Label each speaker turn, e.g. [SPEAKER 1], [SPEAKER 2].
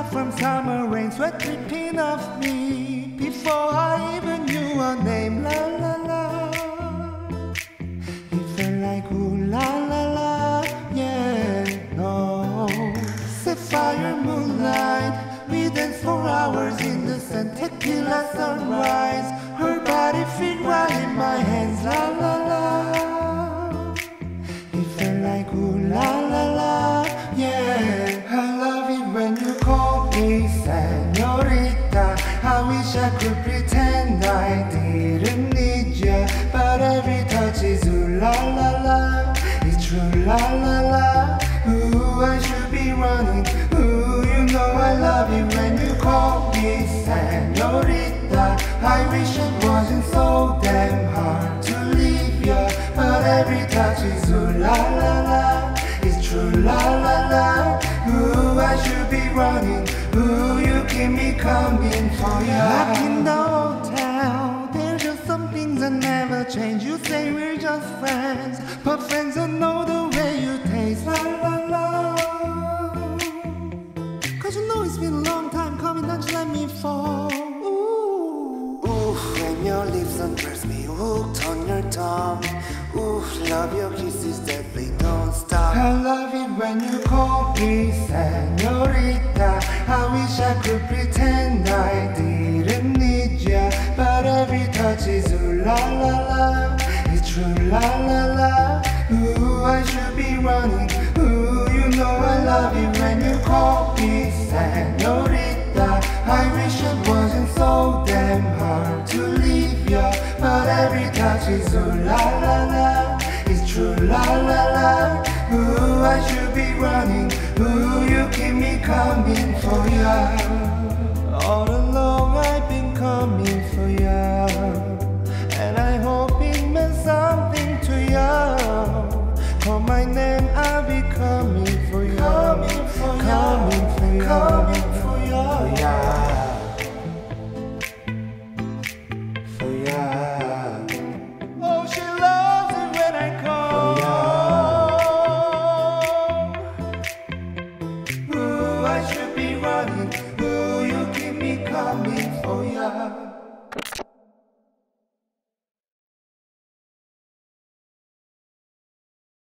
[SPEAKER 1] up from summer rain, sweat dripping off me. Before I even knew her name, la la la. It felt like ooh la la la, yeah, no. Sapphire moonlight, we danced for hours in the sun, tequila sunrise. I wish it wasn't so damn hard to leave you But every touch is ooh la la la. It's true la la la. Ooh, I should be running Ooh, you keep me coming for you Back in the hotel There's just some things that never change. You say we're just friends But friends don't know the your lips undress me hooked on your tongue. Ooh, love your kisses that they don't stop. I love it when you call me senorita. I wish I could pretend I didn't need ya But every touch is ooh la la la. It's true la la la. Ooh, I should be running. Ooh, you know I love you. every touch is ooh la la la. It's true la la la. Ooh, I should be running Ooh, you keep me coming for ya. All